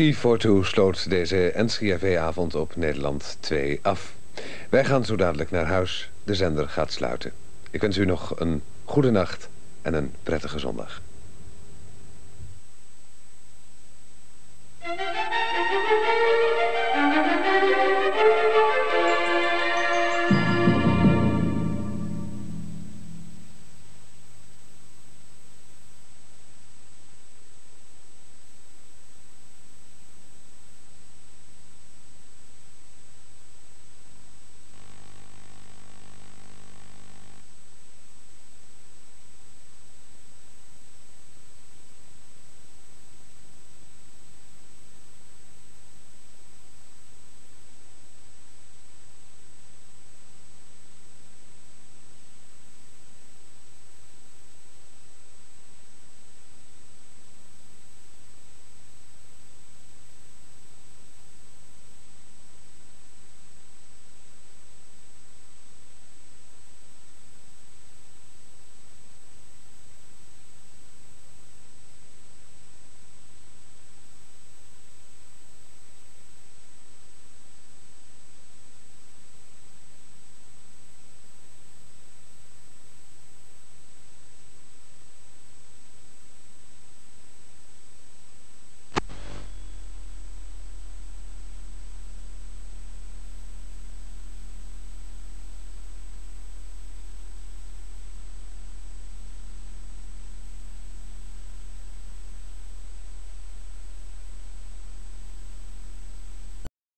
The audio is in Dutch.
6042 sloot deze NCRV-avond op Nederland 2 af. Wij gaan zo dadelijk naar huis. De zender gaat sluiten. Ik wens u nog een goede nacht en een prettige zondag.